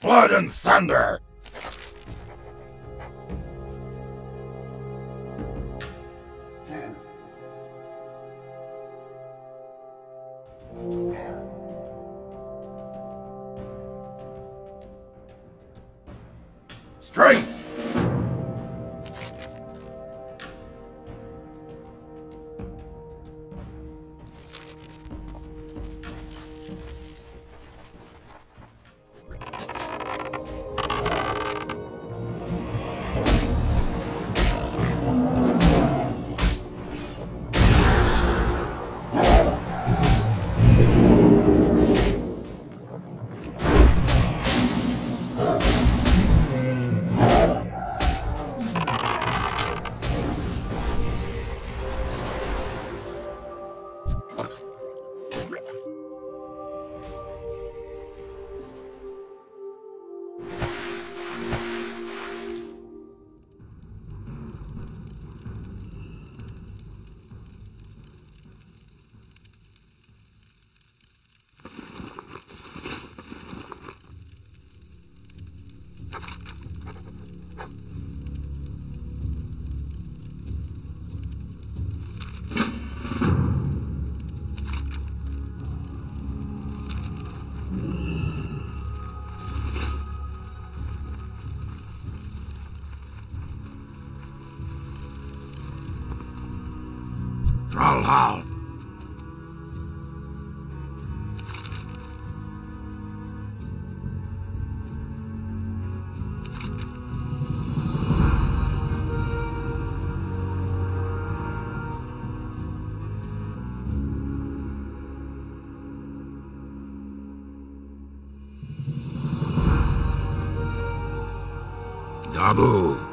Blood and thunder! Strength! Trollhall. Dabu.